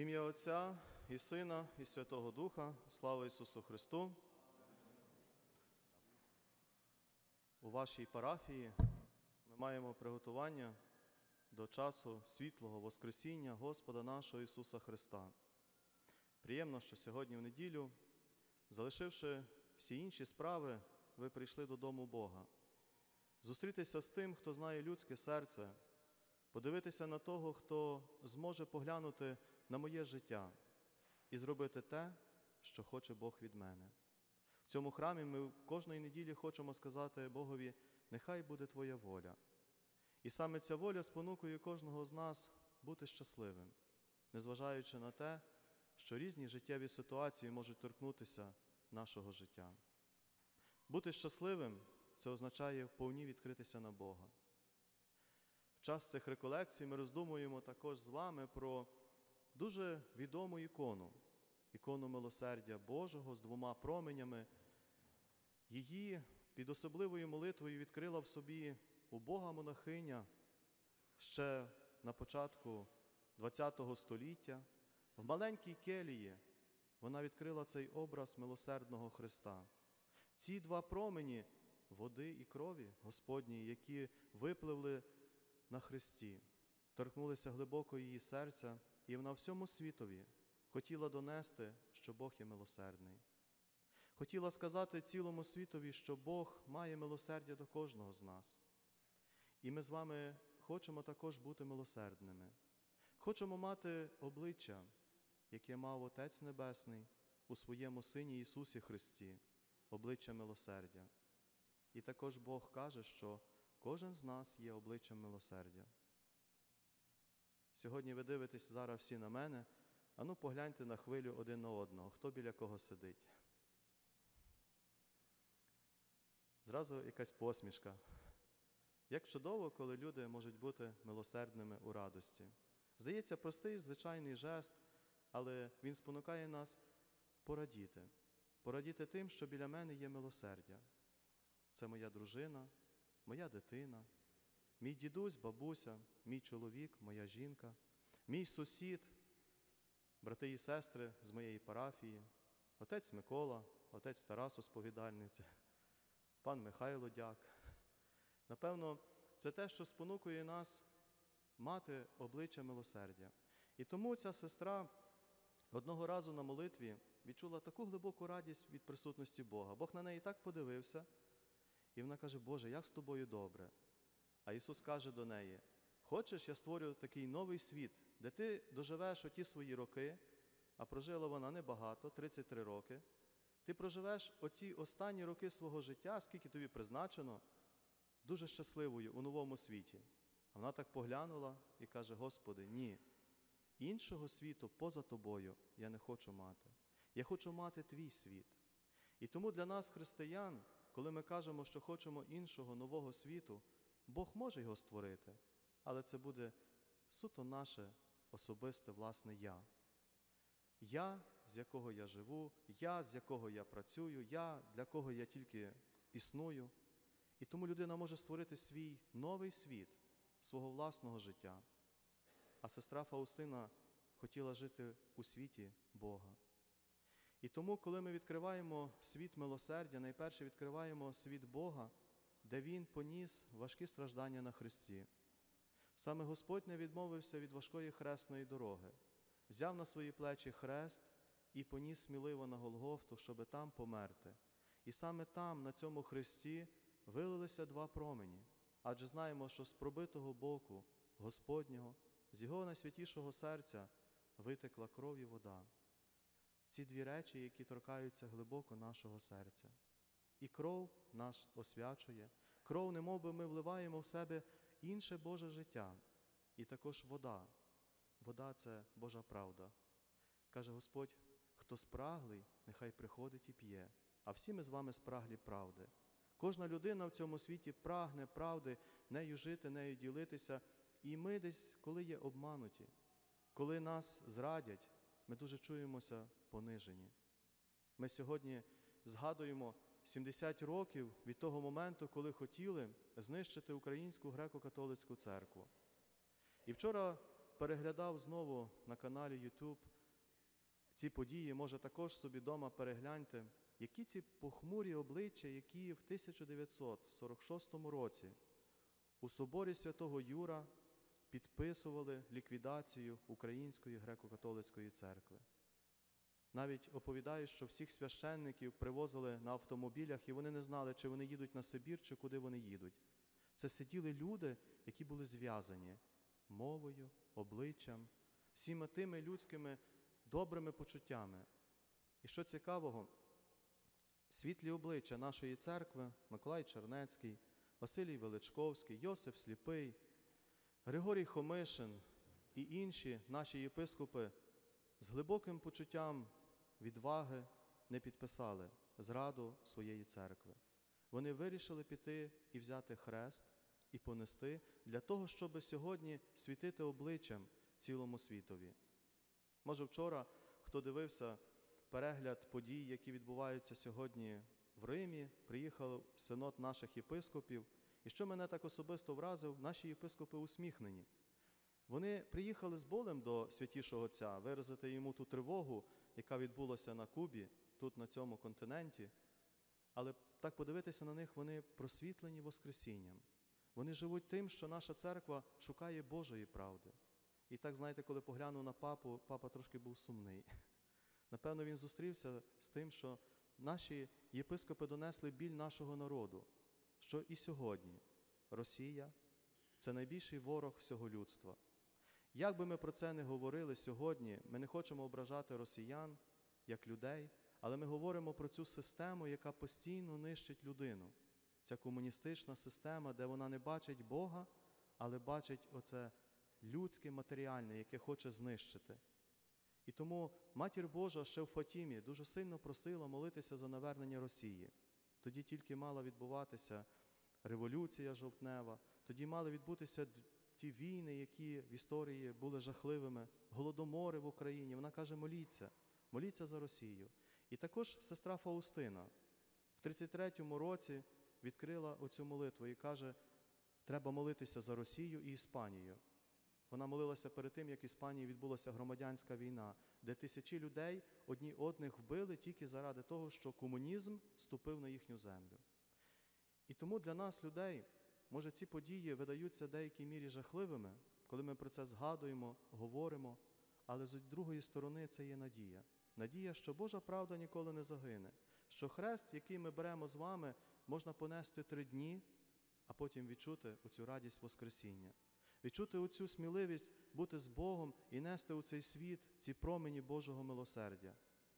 ім'я Отця і Сина, і Святого Духа, слава Ісусу Христу. У вашій парафії ми маємо приготування до часу світлого Воскресіння Господа нашого Ісуса Христа. Приємно, що сьогодні в неділю, залишивши всі інші справи, ви прийшли додому Бога. Зустрітися з тим, хто знає людське серце, подивитися на того, хто зможе поглянути на моє життя і зробити те, що хоче Бог від мене. В цьому храмі ми кожної неділі хочемо сказати Богові, нехай буде Твоя воля. І саме ця воля спонукує кожного з нас бути щасливим, незважаючи на те, що різні життєві ситуації можуть торкнутися нашого життя. Бути щасливим це означає вповні відкритися на Бога. В час цих реколекцій ми роздумуємо також з вами про дуже відому ікону, ікону милосердя Божого з двома променями. Її під особливою молитвою відкрила в собі убога монахиня ще на початку ХХ століття. В маленькій келії вона відкрила цей образ милосердного Христа. Ці два промені води і крові Господні, які випливли на Христі, торкнулися глибоко її серця, і вона всьому світові хотіла донести, що Бог є милосердний. Хотіла сказати цілому світові, що Бог має милосердя до кожного з нас. І ми з вами хочемо також бути милосердними. Хочемо мати обличчя, яке мав Отець Небесний у своєму Сині Ісусі Христі, обличчя милосердя. І також Бог каже, що кожен з нас є обличчям милосердя. Сьогодні ви дивитесь зараз всі на мене, а ну погляньте на хвилю один на одного, хто біля кого сидить. Зразу якась посмішка. Як чудово, коли люди можуть бути милосердними у радості. Здається, простий, звичайний жест, але він спонукає нас порадіти, порадіти тим, що біля мене є милосердя. Це моя дружина, моя дитина, мій дідусь, бабуся, мій чоловік, моя жінка, мій сусід, брати і сестри з моєї парафії, отець Микола, отець Тарасу сповідальниця, пан Михайло Дяк. Напевно, це те, що спонукує нас мати обличчя милосердя. І тому ця сестра одного разу на молитві відчула таку глибоку радість від присутності Бога. Бог на неї так подивився, і вона каже, Боже, як з тобою добре. А Ісус каже до неї: Хочеш, я створю такий новий світ, де ти доживеш оті свої роки, а прожила вона небагато, 33 роки. Ти проживеш оці останні роки свого життя, скільки тобі призначено, дуже щасливою у новому світі. А вона так поглянула і каже: Господи, ні, іншого світу поза тобою я не хочу мати. Я хочу мати твій світ. І тому для нас, християн, коли ми кажемо, що хочемо іншого нового світу, Бог може його створити, але це буде суто наше особисте власне я. Я, з якого я живу, я, з якого я працюю, я, для кого я тільки існую. І тому людина може створити свій новий світ свого власного життя. А сестра Фаустина хотіла жити у світі Бога. І тому, коли ми відкриваємо світ милосердя, найперше відкриваємо світ Бога, де Він поніс важкі страждання на Христі. Саме Господь не відмовився від важкої хресної дороги, взяв на свої плечі хрест і поніс сміливо на Голгофту, щоби там померти. І саме там, на цьому хресті, вилилися два промені. Адже знаємо, що з пробитого боку Господнього, з його найсвятішого серця витекла кров і вода. Ці дві речі, які торкаються глибоко нашого серця. І кров нас освячує, кров, немов би ми вливаємо в себе інше Боже життя, і також вода. Вода це Божа правда. Каже Господь, хто спраглий, нехай приходить і п'є, а всі ми з вами спраглі правди. Кожна людина в цьому світі прагне правди, нею жити, нею ділитися. І ми десь, коли є обмануті, коли нас зрадять, ми дуже чуємося понижені. Ми сьогодні згадуємо 70 років від того моменту, коли хотіли знищити Українську греко-католицьку церкву. І вчора переглядав знову на каналі YouTube ці події, може також собі вдома перегляньте, які ці похмурі обличчя, які в 1946 році у соборі святого Юра підписували ліквідацію Української греко-католицької церкви. Навіть оповідають, що всіх священників привозили на автомобілях, і вони не знали, чи вони їдуть на Сибір, чи куди вони їдуть. Це сиділи люди, які були зв'язані мовою, обличчям, всіма тими людськими добрими почуттями. І що цікавого, світлі обличчя нашої церкви Миколай Чернецький, Василій Величковський, Йосиф Сліпий, Григорій Хомишин і інші наші єпископи з глибоким почуттям відваги не підписали зраду своєї церкви. Вони вирішили піти і взяти хрест і понести для того, щоб сьогодні світити обличчям цілому світові. Може, вчора хто дивився перегляд подій, які відбуваються сьогодні в Римі, приїхав синод наших єпископів. І що мене так особисто вразив, наші єпископи усміхнені. Вони приїхали з болем до святішого Отця виразити йому ту тривогу, яка відбулася на Кубі, тут, на цьому континенті. Але так подивитися на них, вони просвітлені Воскресінням. Вони живуть тим, що наша церква шукає Божої правди. І так, знаєте, коли поглянув на папу, папа трошки був сумний. Напевно, він зустрівся з тим, що наші єпископи донесли біль нашого народу, що і сьогодні Росія це найбільший ворог всього людства. Як би ми про це не говорили сьогодні, ми не хочемо ображати росіян як людей, але ми говоримо про цю систему, яка постійно нищить людину. Ця комуністична система, де вона не бачить Бога, але бачить оце людське матеріальне, яке хоче знищити. І тому Матір Божа ще в Фатімі дуже сильно просила молитися за навернення Росії. Тоді тільки мала відбуватися революція жовтнева, тоді мали відбутися ті війни, які в історії були жахливими, голодомори в Україні. Вона каже: моліться, моліться за Росію. І також сестра Фаустина в 33-му році відкрила оцю молитву і каже: треба молитися за Росію і Іспанію. Вона молилася перед тим, як в Іспанії відбулася громадянська війна, де тисячі людей одні одних вбили тільки заради того, що комунізм ступив на їхню землю. І тому для нас, людей, може, ці події видаються в деякій мірі жахливими, коли ми про це згадуємо, говоримо, але з другої сторони це є надія. Надія, що Божа правда ніколи не загине, що хрест, який ми беремо з вами, можна понести три дні, а потім відчути оцю радість Воскресіння відчути оцю сміливість бути з Богом і нести у цей світ ці промені Божого милосердя,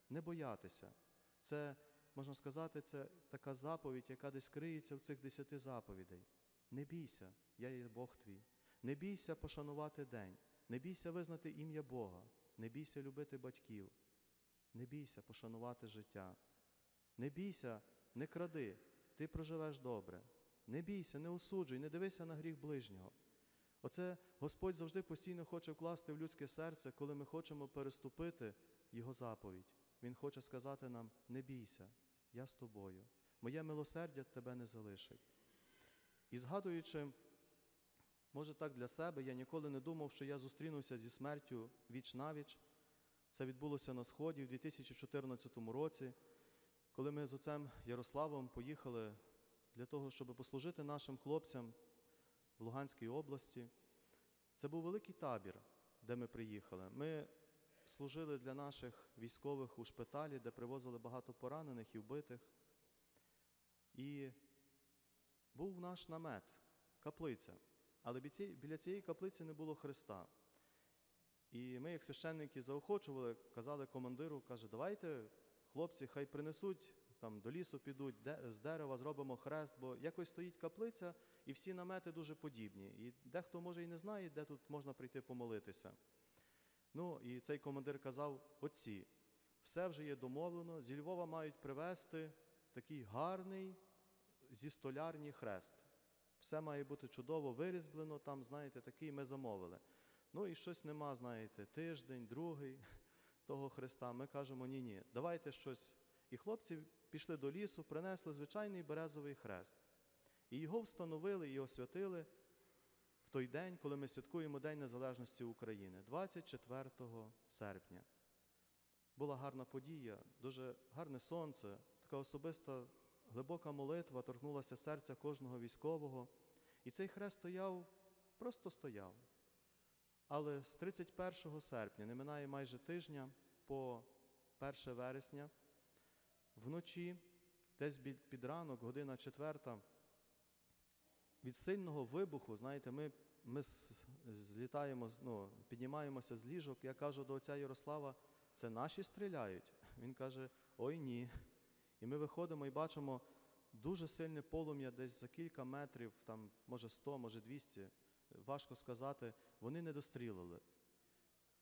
не боятися. Це, можна сказати, це така заповідь, яка десь криється в цих десяти заповідей. Не бійся, я є Бог твій. Не бійся пошанувати день, не бійся визнати ім'я Бога, не бійся любити батьків, не бійся пошанувати життя. Не бійся, не кради, ти проживеш добре. Не бійся, не осуджуй, не дивися на гріх ближнього. Оце Господь завжди постійно хоче вкласти в людське серце, коли ми хочемо переступити Його заповідь. Він хоче сказати нам: не бійся, я з тобою, моє милосердя тебе не залишить. І згадуючи, може так для себе, я ніколи не думав, що я зустрінуся зі смертю віч навіч. Це відбулося на Сході в 2014 році, коли ми з отцем Ярославом поїхали для того, щоб послужити нашим хлопцям в Луганській області. Це був великий табір, де ми приїхали. Ми служили для наших військових у шпиталі, де привозили багато поранених і вбитих. І був наш намет, каплиця. Але біля цієї каплиці не було Христа. І ми, як священники, заохочували, казали командиру, каже, давайте, хлопці, хай принесуть там до лісу підуть, де, з дерева зробимо хрест, бо якось стоїть каплиця, і всі намети дуже подібні. І дехто може і не знає, де тут можна прийти помолитися. Ну, і цей командир казав: отці, все вже є домовлено, зі Львова мають привезти такий гарний зі столярні хрест. Все має бути чудово вирізблено, там, знаєте, такий ми замовили. Ну і щось нема, знаєте, тиждень, другий того Христа. Ми кажемо, ні-ні, давайте щось. І хлопці пішли до лісу, принесли звичайний березовий хрест. І його встановили і освятили в той день, коли ми святкуємо День Незалежності України, 24 серпня. Була гарна подія, дуже гарне сонце, така особиста глибока молитва торкнулася серця кожного військового. І цей хрест стояв, просто стояв. Але з 31 серпня, не минає майже тижня, по 1 вересня, вночі, десь під ранок, година четверта, від сильного вибуху, знаєте, ми ми злітаємо, ну, піднімаємося з ліжок. Я кажу до отця Ярослава, це наші стріляють. Він каже, ой ні. І ми виходимо і бачимо дуже сильне полум'я десь за кілька метрів, там, може 100, може 200, важко сказати, вони не дострілили.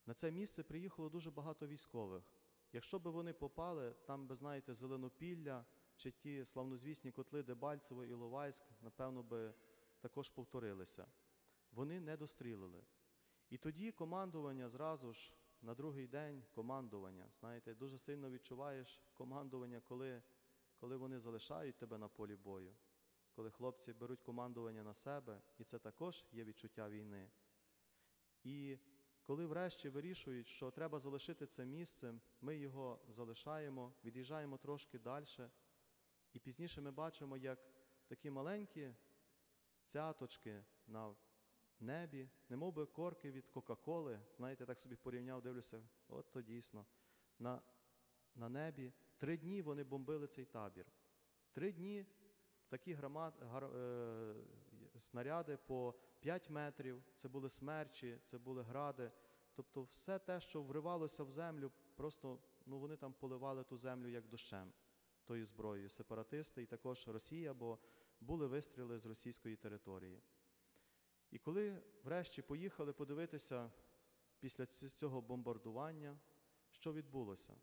На це місце приїхало дуже багато військових. Якщо б вони попали, там би, знаєте, Зеленопілля чи ті славнозвісні котли Дебальцево і Ловайськ, напевно, би також повторилися. Вони не дострілили. І тоді командування зразу ж на другий день командування. Знаєте, дуже сильно відчуваєш командування, коли, коли вони залишають тебе на полі бою, коли хлопці беруть командування на себе, і це також є відчуття війни. І коли врешті вирішують, що треба залишити це місце, ми його залишаємо, від'їжджаємо трошки далі. І пізніше ми бачимо, як такі маленькі цяточки на небі, немов би корки від Кока-Коли, знаєте, так собі порівняв, дивлюся, от то дійсно. На, на небі три дні вони бомбили цей табір. Три дні такі громад, гар, е, снаряди по 5 метрів, це були смерчі, це були гради. Тобто все те, що вривалося в землю, просто ну, вони там поливали ту землю як дощем, тою зброєю, сепаратисти і також Росія, бо були вистріли з російської території. І коли врешті поїхали подивитися після цього бомбардування, що відбулося?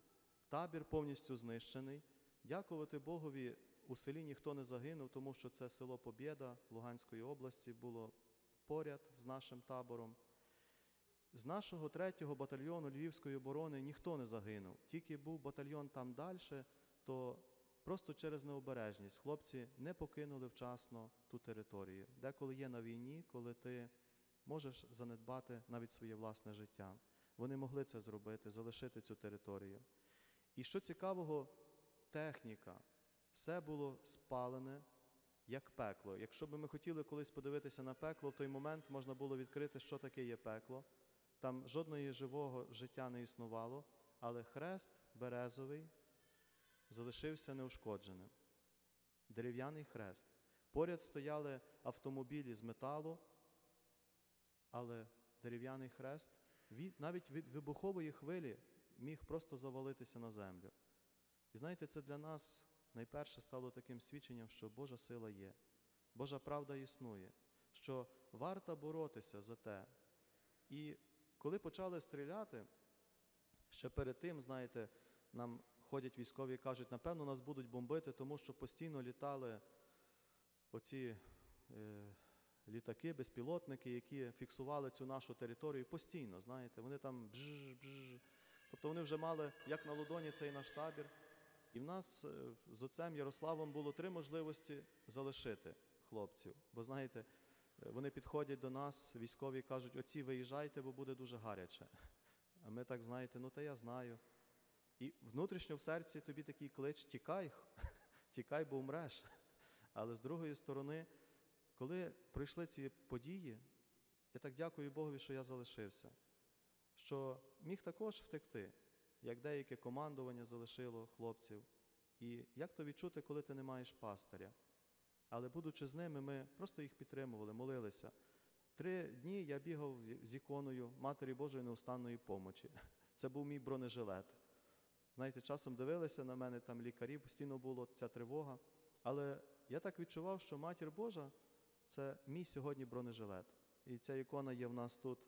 Табір повністю знищений. Дякувати Богові, у селі ніхто не загинув, тому що це село Побєда Луганської області було поряд з нашим табором. З нашого 3-го батальйону Львівської оборони ніхто не загинув. Тільки був батальйон там далі, то просто через необережність хлопці не покинули вчасно ту територію. Деколи є на війні, коли ти можеш занедбати навіть своє власне життя. Вони могли це зробити, залишити цю територію. І що цікавого, техніка, все було спалене як пекло. Якщо б ми хотіли колись подивитися на пекло, в той момент можна було відкрити, що таке є пекло. Там жодного живого життя не існувало, але хрест березовий залишився неушкодженим. Дерев'яний хрест. Поряд стояли автомобілі з металу, але дерев'яний хрест навіть від вибухової хвилі міг просто завалитися на землю. І знаєте, це для нас найперше стало таким свідченням, що Божа сила є, Божа правда існує, що варто боротися за те. І коли почали стріляти, ще перед тим, знаєте, нам ходять військові і кажуть, напевно, нас будуть бомбити, тому що постійно літали оці е, літаки, безпілотники, які фіксували цю нашу територію постійно. знаєте, Вони там бж-бж. Тобто вони вже мали, як на ладоні, цей наш табір. І в нас е, з отцем Ярославом було три можливості залишити хлопців. Бо знаєте, е, вони підходять до нас, військові кажуть, оці виїжджайте, бо буде дуже гаряче. А ми так знаєте, ну та я знаю. І внутрішньо в серці тобі такий клич тікай, тікай, бо умреш. Але з другої сторони, коли пройшли ці події, я так дякую Богові, що я залишився, що міг також втекти, як деяке командування залишило хлопців. І як то відчути, коли ти не маєш пастиря. Але, будучи з ними, ми просто їх підтримували, молилися. Три дні я бігав з іконою Матері Божої неустанної помочі. Це був мій бронежилет. Знаєте, часом дивилися на мене, там лікарі, постійно була ця тривога. Але я так відчував, що Матір Божа це мій сьогодні бронежилет. І ця ікона є в нас тут,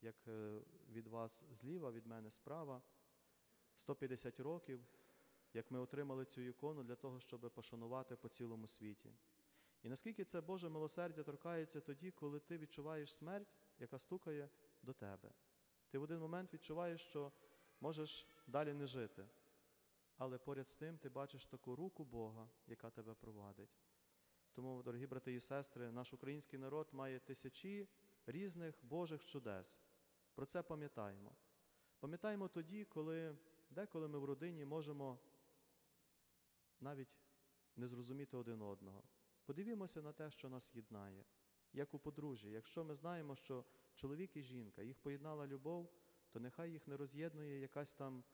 як е, від вас зліва, від мене справа. 150 років, як ми отримали цю ікону для того, щоб пошанувати по цілому світі. І наскільки це Боже милосердя торкається тоді, коли ти відчуваєш смерть, яка стукає до тебе. Ти в один момент відчуваєш, що можеш далі не жити. Але поряд з тим ти бачиш таку руку Бога, яка тебе провадить. Тому, дорогі брати і сестри, наш український народ має тисячі різних Божих чудес. Про це пам'ятаємо. Пам'ятаємо тоді, коли деколи ми в родині можемо навіть не зрозуміти один одного. Подивімося на те, що нас єднає, як у подружжі. Якщо ми знаємо, що чоловік і жінка їх поєднала любов, то нехай їх не роз'єднує якась там,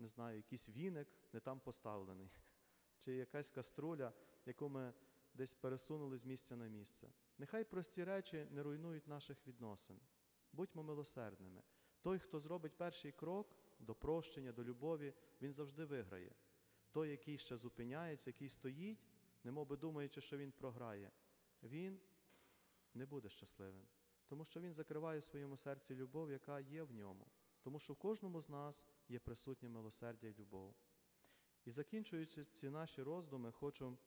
не знаю, якийсь віник не там поставлений, чи якась каструля, яку ми десь пересунули з місця на місце. Нехай прості речі не руйнують наших відносин. Будьмо милосердними. Той, хто зробить перший крок до прощення, до любові, він завжди виграє. Той, який ще зупиняється, який стоїть, немов би думаючи, що він програє, він не буде щасливим, тому що він закриває в своєму серці любов, яка є в ньому, тому що в кожному з нас є присутнє милосердя і любов. І закінчуючи ці наші роздуми, хочу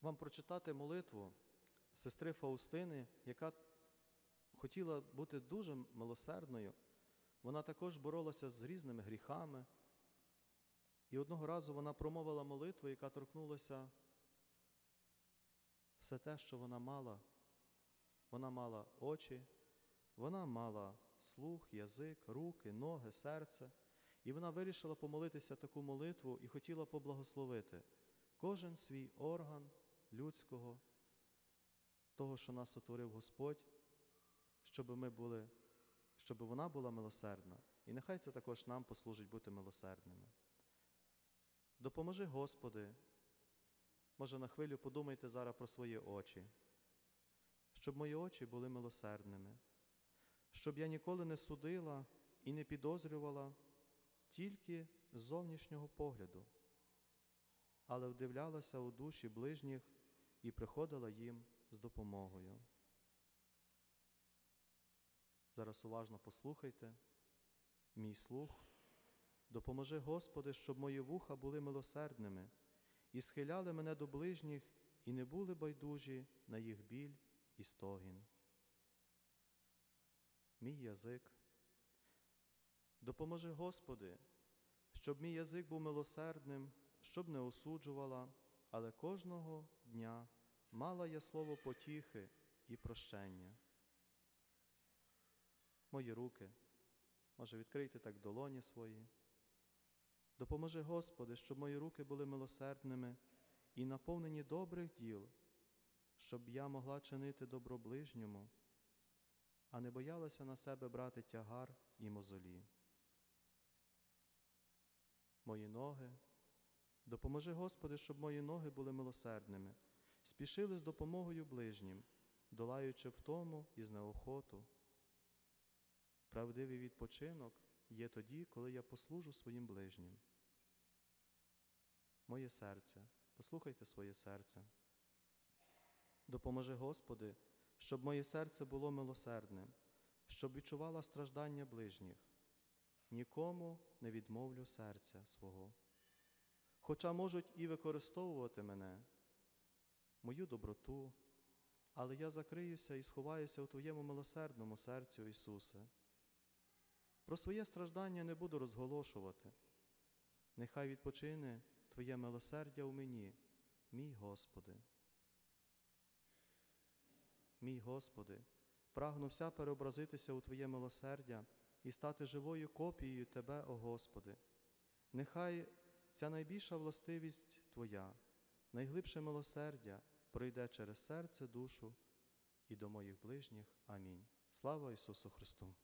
вам прочитати молитву сестри Фаустини, яка хотіла бути дуже милосердною. Вона також боролася з різними гріхами. І одного разу вона промовила молитву, яка торкнулася все те, що вона мала. Вона мала очі, вона мала слух, язик, руки, ноги, серце. І вона вирішила помолитися таку молитву і хотіла поблагословити кожен свій орган людського, того, що нас сотворив Господь, щоб ми були, щоб вона була милосердна. І нехай це також нам послужить бути милосердними. Допоможи, Господи, може на хвилю подумайте зараз про свої очі, щоб мої очі були милосердними, щоб я ніколи не судила і не підозрювала тільки з зовнішнього погляду, але вдивлялася у душі ближніх і приходила їм з допомогою. Зараз уважно послухайте мій слух. Допоможи, Господи, щоб мої вуха були милосердними і схиляли мене до ближніх і не були байдужі на їх біль і стогін. Мій язик. Допоможи, Господи, щоб мій язик був милосердним, щоб не осуджувала, але кожного дня мала я слово потіхи і прощення. Мої руки, може, відкрийте так долоні свої. Допоможи, Господи, щоб мої руки були милосердними і наповнені добрих діл, щоб я могла чинити добро ближньому, а не боялася на себе брати тягар і мозолі. Мої ноги, допоможи, Господи, щоб мої ноги були милосердними, спішили з допомогою ближнім, долаючи втому і знеохоту. Правдивий відпочинок є тоді, коли я послужу своїм ближнім. Моє серце, послухайте своє серце. Допоможи, Господи, щоб моє серце було милосердним, щоб відчувала страждання ближніх. Нікому не відмовлю серця свого. Хоча можуть і використовувати мене, мою доброту, але я закриюся і сховаюся у Твоєму милосердному серцю, Ісусе. Про своє страждання не буду розголошувати. Нехай відпочине Твоє милосердя у мені, мій Господи. Мій Господи, прагну вся переобразитися у Твоє милосердя і стати живою копією Тебе, о Господи. Нехай ця найбільша властивість Твоя, найглибше милосердя пройде через серце, душу і до моїх ближніх. Амінь. Слава Ісусу Христу!